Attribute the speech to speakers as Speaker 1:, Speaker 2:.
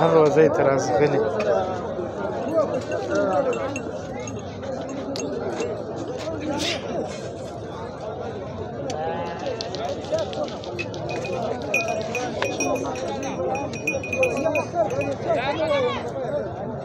Speaker 1: هر ورځې تر ازه غلي